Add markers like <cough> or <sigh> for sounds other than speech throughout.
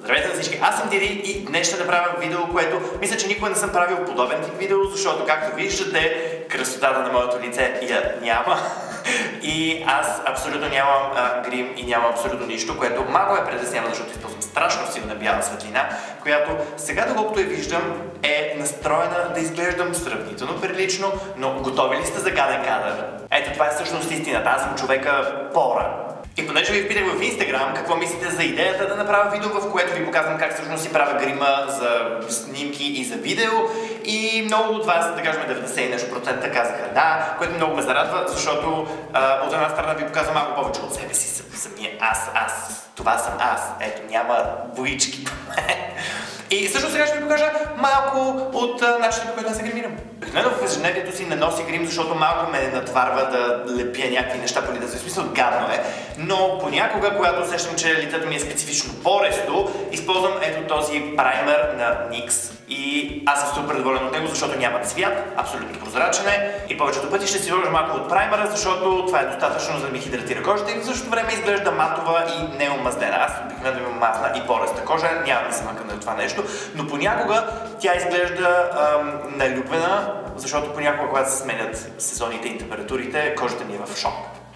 Здравейте на всички, аз съм Диди и днес ще направя видео, което мисля, че никога не съм правил подобен тип видео, защото както виждате, красотата на моето лице я няма. И аз абсолютно нямам а, грим и нямам абсолютно нищо, което малко е притеснявано, защото използвам страшно силна бяла светлина, която сега доколкото я виждам е настроена да изглеждам сравнително прилично, но готови ли сте за гаден кадър? Ето това е всъщност истината, аз съм човека пора. И понеже ви питах в Инстаграм какво мислите за идеята да направя видео, в което ви показвам как всъщност си правя грима за снимки и за видео. И много от вас, да кажем 90 нещо процента казаха да, което много ме зарадва, защото а, от една страна ви показвам малко повече от себе си, самия аз, аз, това съм аз. Ето, няма боички. И също сега ще ви покажа малко от начина по който да се гримирам. Обикновено в ежедневието си не носи грим, защото малко ме натварва да лепя някакви неща по лицето. В смисъл гадно е. Но понякога, когато усещам, че лицето ми е специфично по-резто, използвам ето този праймер на NYX. И аз съм супер доволен от него, защото няма цвят, абсолютно прозрачен е. И повечето пъти ще си сложа малко от праймера, защото това е достатъчно за да ми хидратира кожата и в същото време изглежда матова и неомаздена. Аз обикновено имам масна и по-реста кожа, няма да се на това нещо, но понякога тя изглежда ам, налюбена, защото понякога, когато се сменят сезоните и температурите, кожата ми е в шок.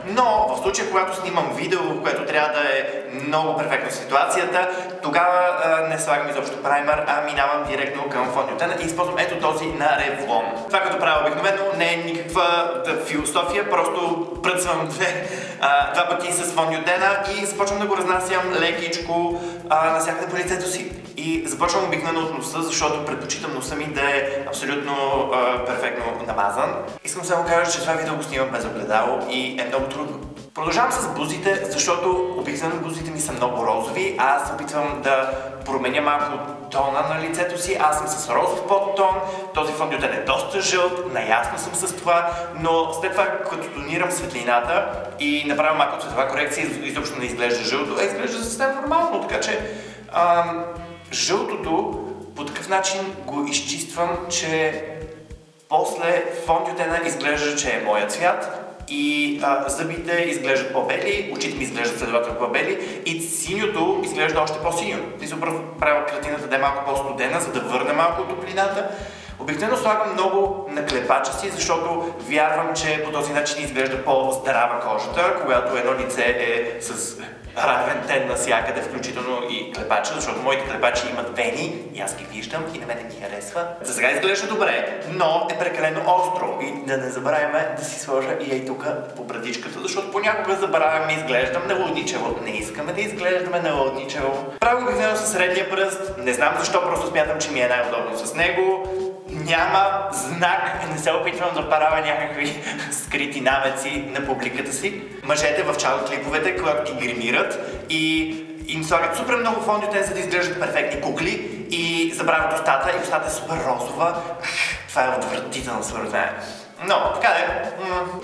Но в случая, когато снимам видео, което трябва да е много перфектна ситуацията, тогава а, не слагам изобщо праймер, а минавам директно към фондютена и използвам ето този на Revlon. Това, като правя обикновено, не е никаква философия, просто пръцвам две, <laughs> а, два пъти с фондютена и започвам да го разнасям лекичко а, навсякъде по лицето си. И започвам обикновено от носа, защото предпочитам носа ми да е абсолютно а, перфектно намазан. Искам само да кажа, че това видео го снимам без огледало и е много трудно. Продължавам с бузите, защото обикновено бузите ми са много розови, а аз опитвам да променя малко тона на лицето си. Аз съм с розов подтон, този фондютен е доста жълт, наясно съм с това, но след това, като тонирам светлината и направя малко цветова корекция, изобщо не изглежда жълто, а изглежда съвсем нормално, така че ам, жълтото по такъв начин го изчиствам, че после фондютена изглежда, че е моя цвят и а, зъбите изглеждат по-бели, очите ми изглеждат следователно по-бели и синьото изглежда още по-синьо. Се просто правя картината да е малко по-студена, за да върне малко от топлината. Обикновено слагам много на клепача си, защото вярвам, че по този начин изглежда по-здрава кожата, когато едно лице е с равен тен навсякъде, включително и клепача, защото моите клепачи имат вени и аз ги виждам и на мен ми харесва. За сега изглежда добре, но е прекалено остро и да не забравяме да си сложа и ей тук по брадичката, защото понякога забравяме и изглеждам налудничево. Не искаме да изглеждаме налудничево. Правя обикновено със средния пръст, не знам защо, просто смятам, че ми е най-удобно с него няма знак, не се опитвам да правя някакви <laughs> скрити намеци на публиката си. Мъжете в чао клиповете, когато ги гримират и им слагат супер много фондите, за да изглеждат перфектни кукли и забравят устата и устата е супер розова. Това е отвратително според. Но, така да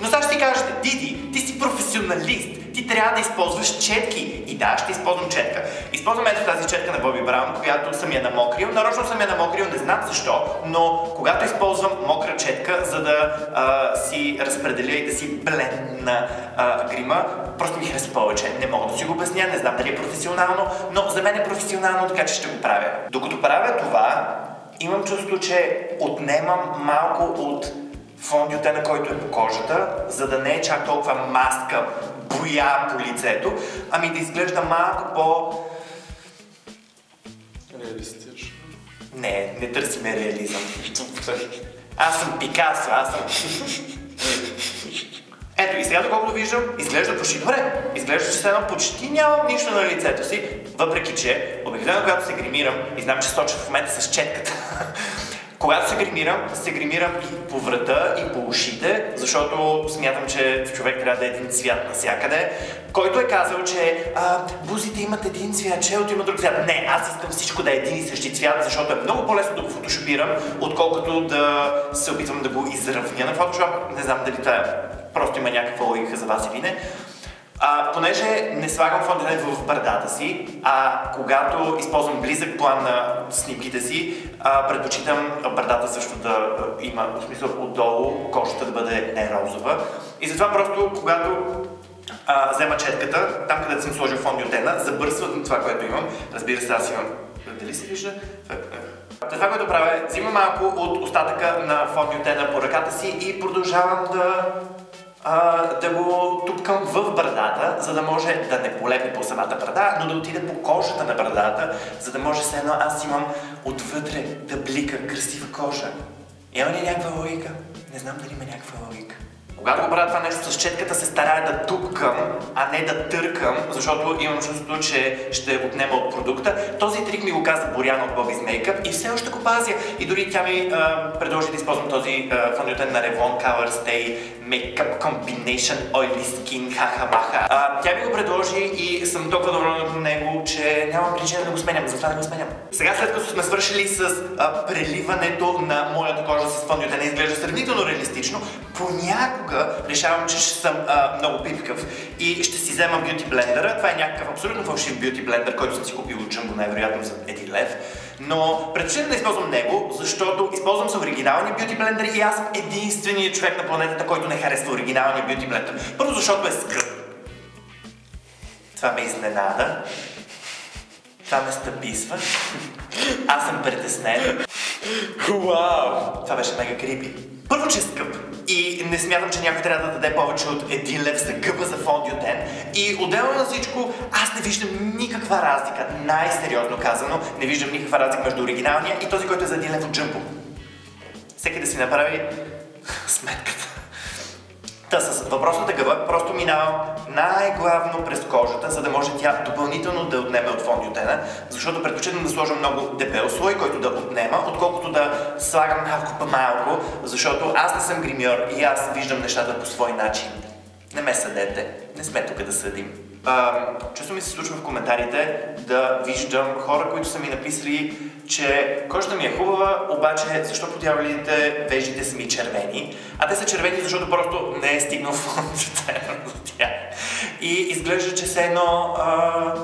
Но сега ще ти кажете, Диди, ти си професионалист ти трябва да използваш четки. И да, ще използвам четка. Използвам ето тази четка на Боби Браун, която съм я намокрил. Нарочно съм я намокрил, не знам защо, но когато използвам мокра четка, за да а, си разпределя и да си блендна а, грима, просто ми харесва повече. Не мога да си го обясня, не знам дали е професионално, но за мен е професионално, така че ще го правя. Докато правя това, имам чувство, че отнемам малко от фондиотена, който е по кожата, за да не е чак толкова маска, боя по лицето, ами да изглежда малко по... Реалистично. Не, не търсиме реализъм. Аз съм Пикасо, аз съм... Ето и сега доколкото виждам, изглежда почти добре. Изглежда, че едно почти нямам нищо на лицето си, въпреки че обикновено когато се гримирам и знам, че соча в момента с четката, когато се гримирам, се гримирам и по врата, и по ушите, защото смятам, че човек трябва да е един цвят навсякъде. Който е казал, че а, бузите имат един цвят, челото има друг цвят. Не, аз искам всичко да е един и същи цвят, защото е много по-лесно да го фотошопирам, отколкото да се опитвам да го изравня на фотошоп. Не знам дали това просто има някаква логика за вас или не. А, понеже не слагам фондент в брадата си, а когато използвам близък план на снимките си, а, предпочитам брадата също да има, в смисъл отдолу, кожата да бъде не розова. И затова просто, когато а, взема четката, там където съм сложил фондиотена, забърсва това, което имам. Разбира се, аз имам... Дали се вижда? Това, е, което правя е, взимам малко от остатъка на фондиотена по ръката си и продължавам да а, да го тупкам в брадата, за да може да не полепне по самата брада, но да отиде по кожата на брадата, за да може все едно аз имам отвътре да блика красива кожа. Има ли някаква логика? Не знам дали има някаква логика. Когато го правя това нещо с четката, се старая да тупкам, а не да търкам, защото имам чувството, че ще отнема от продукта. Този трик ми го каза Боряна от Bobby's Makeup и все още го пазя. И дори тя ми а, предложи да използвам този фондиотен на Revlon Color Stay Makeup Combination Oily Skin Хаха А, тя ми го предложи и съм толкова доволен от него, че нямам причина да го сменям, затова да го сменям. Сега след като сме свършили с а, преливането на моята кожа с фондиотен, изглежда сравнително реалистично, понякога понякога решавам, че ще съм а, много пипкав и ще си взема бюти блендера. Това е някакъв абсолютно фалшив бюти блендер, който съм си купил от Jumbo най-вероятно за 1 лев. Но предпочитам да използвам него, защото използвам се оригинални бюти блендери и аз съм единственият човек на планетата, който не харесва оригиналния бюти блендер. Първо, защото е скъп. Това ме изненада. Това ме стъписва. Аз съм притеснен. Вау! Това беше мега крипи. Първо, че е скъп. И не смятам, че някой трябва да даде повече от 1 лев за гъба за фондиотен. И отделно на всичко, аз не виждам никаква разлика. Най-сериозно казано, не виждам никаква разлика между оригиналния и този, който е за 1 лев от Джъмбо. Всеки да си направи сметката. Та с въпросната гъба просто минавам най-главно през кожата, за да може тя допълнително да отнеме от фондиотена, защото предпочитам да сложа много дебел слой, който да отнема, отколкото да слагам малко по-малко, защото аз не съм гримьор и аз виждам нещата по свой начин. Не ме съдете, не сме тук да съдим. А, често ми се случва в коментарите да виждам хора, които са ми написали, че кожата ми е хубава, обаче защо по вежите са ми червени? А те са червени, защото просто не е стигнал <laughs> фондата за тях. И изглежда, че все едно, а,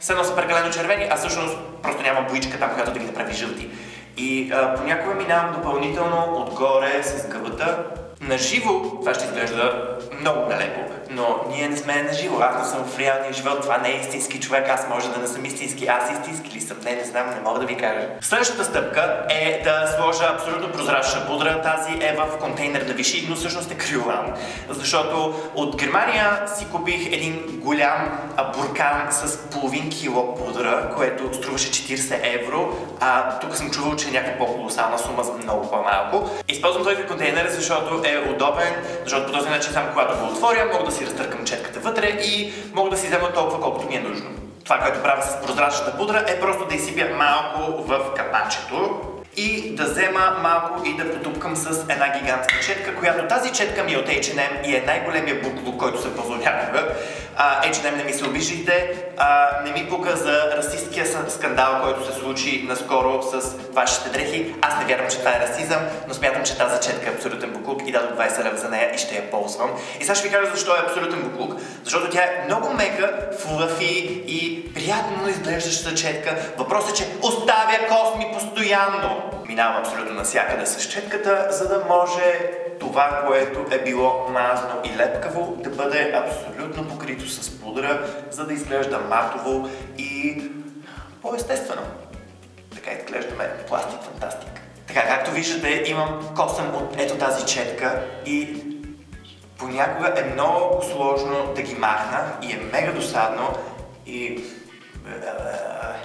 все едно са прекалено червени, а всъщност просто няма боичка там, която да ги направи жълти. И а, понякога минавам допълнително отгоре с гъбата. На живо това ще изглежда много нелепо, но ние не сме на живо. Аз не съм в реалния живот, това не е истински човек, аз може да не съм истински. Аз истински ли съм? Не, не знам, не мога да ви кажа. Следващата стъпка е да сложа абсолютно прозрачна пудра. Тази е в контейнер да виши, но всъщност е крилан. Защото от Германия си купих един голям буркан с половин кило пудра, което струваше 40 евро, а тук съм чувал, че е някаква по-колосална сума за много по-малко. Използвам този контейнер, защото е удобен, защото по този начин само когато го отворя, мога да си разтъркам четката вътре и мога да си взема толкова колкото ми е нужно. Това, което правя с прозрачната пудра е просто да изсипя малко в капачето и да взема малко и да потупкам с една гигантска четка, която тази четка ми е от H&M и е най-големия буклук, който се ползва някога. H&M не ми се обиждайте, а, не ми пука за расистския скандал, който се случи наскоро с вашите дрехи. Аз не вярвам, че това е расизъм, но смятам, че тази четка е абсолютен буклук и дадох 20 лева за нея и ще я ползвам. И сега ще ви кажа защо е абсолютен буклук. Защото тя е много мека, флафи и приятно изглеждаща четка. Въпросът е, че оставя косми постоянно. Минавам абсолютно навсякъде с четката, за да може това, което е било мазно и лепкаво, да бъде абсолютно покрито с пудра, за да изглежда матово и по-естествено. Така изглеждаме пластик фантастик. Така, както виждате, имам косъм от ето тази четка и понякога е много сложно да ги махна и е мега досадно и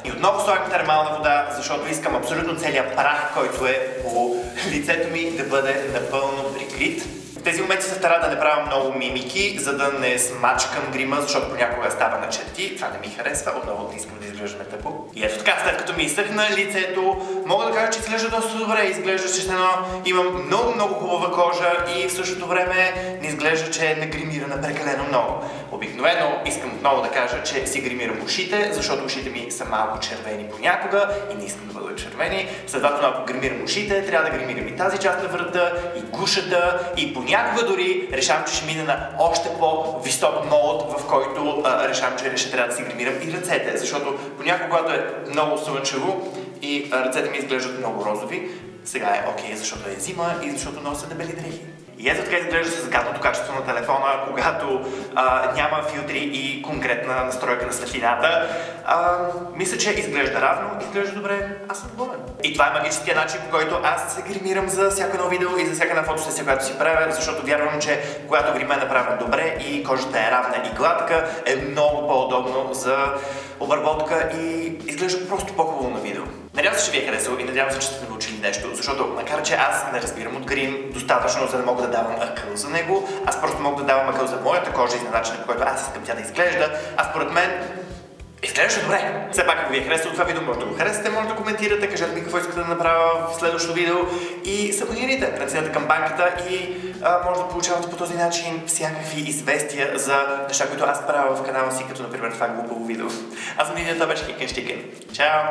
и отново слагам термална вода, защото искам абсолютно целият прах, който е по лицето ми да бъде напълно прикрит. В тези моменти се стара да не правя много мимики, за да не смачкам грима, защото понякога става на черти. Това не ми харесва, отново не искам да изглеждаме тъпо. И ето така, след като ми изсъхна лицето, мога да кажа, че изглежда доста добре. Изглежда, че едно имам много, много хубава кожа и в същото време не изглежда, че е нагримирана прекалено много. Обикновено искам отново да кажа, че си гримирам ушите, защото ушите ми са малко червени понякога и не искам да бъдат червени. Следователно, ако гримирам ушите, трябва да гримирам и тази част на врата, и гушата, и понякога дори решавам, че ще мина на още по-висок мод, в който а, решавам, че ще трябва да си гримирам и ръцете, защото понякога, когато е много слънчево и ръцете ми изглеждат много розови, сега е окей, okay, защото е зима и защото нося дебели дрехи. И ето така изглежда с гадното качество на телефона, когато а, няма филтри и конкретна настройка на светлината. А, мисля, че изглежда равно, изглежда добре, аз съм доволен. И това е магическия начин, по който аз се гримирам за всяко едно видео и за всяка една фотосесия, която си правя, защото вярвам, че когато грима е направен добре и кожата е равна и гладка, е много по-удобно за обработка и изглежда просто по-хубаво на видео. Надявам се, че ви е харесало и надявам се, че сте научили нещо, защото макар, че аз не разбирам от грим достатъчно, за да мога да давам акъл за него, аз просто мога да давам акъл за моята кожа и за начина, по който аз искам тя да изглежда, а според мен Изглеждаше добре. Все пак, ако ви е харесало това видео, може да го харесате, може да коментирате, кажете ми какво искате да направя в следващото видео и се абонирайте, преценете камбанката и може да получавате по този начин всякакви известия за неща, които аз правя в канала си, като например това глупаво видео. Аз съм Дидия, това беше Кикен Штикен. Чао!